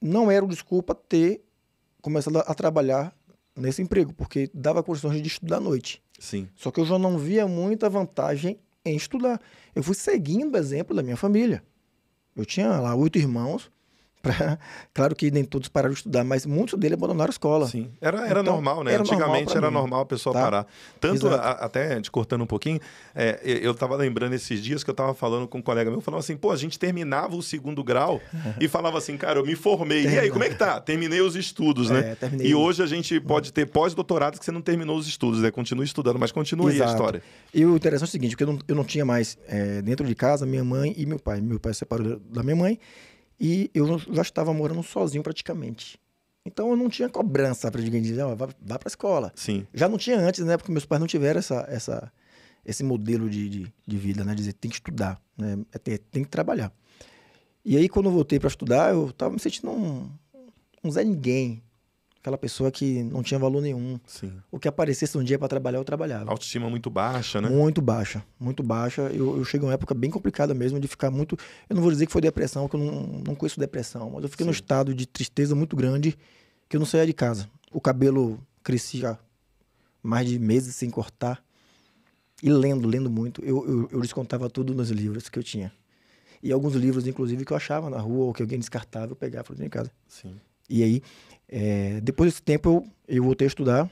não era desculpa ter começado a trabalhar nesse emprego, porque dava condições de estudar à noite. Sim. Só que eu já não via muita vantagem em estudar. Eu fui seguindo o exemplo da minha família. Eu tinha lá oito irmãos, Pra, claro que nem todos pararam de estudar, mas muitos deles abandonaram a escola. Sim, era, era Então, normal, né? era Antigamente normal era mim, normal a pessoa tá? parar. Tanto, a- até te cortando um pouquinho, é, eu estava lembrando esses dias que eu estava falando com um colega meu, falando assim, pô, a gente terminava o segundo grau e falava assim, cara, eu me formei. E aí, como é que tá? Terminei os estudos, né? É, terminei. E hoje a gente pode ter pós-doutorado que você não terminou os estudos, né? Continua estudando, mas continua aí a história. E o interessante é o seguinte, porque eu não, eu não tinha mais é, dentro de casa minha mãe e meu pai. Meu pai se separou da minha mãe e eu já estava morando sozinho praticamente. Então eu não tinha cobrança para ninguém dizer, vá, vá para a escola. Sim, Já não tinha antes, né? Porque meus pais não tiveram essa, essa, esse modelo de, de, de vida, né? Dizer, tem que estudar, né? É ter- tem que trabalhar. E aí, quando eu voltei para estudar, eu tava me sentindo um, um Zé Ninguém. Aquela pessoa que não tinha valor nenhum. sim. O que aparecesse um dia para trabalhar, eu trabalhava. Autoestima muito baixa, né? Muito baixa, muito baixa. Eu, eu cheguei a uma época bem complicada mesmo, de ficar muito. Eu não vou dizer que foi depressão, porque eu não, não conheço depressão, mas eu fiquei num Sim. estado de tristeza muito grande que eu não saía de casa. O cabelo crescia mais de meses sem cortar. E lendo, lendo muito, eu, eu, eu descontava tudo nos livros que eu tinha. E alguns livros, inclusive, que eu achava na rua ou que alguém descartava, eu pegava e em casa. Sim. E aí, é, depois desse tempo, eu, eu voltei a estudar.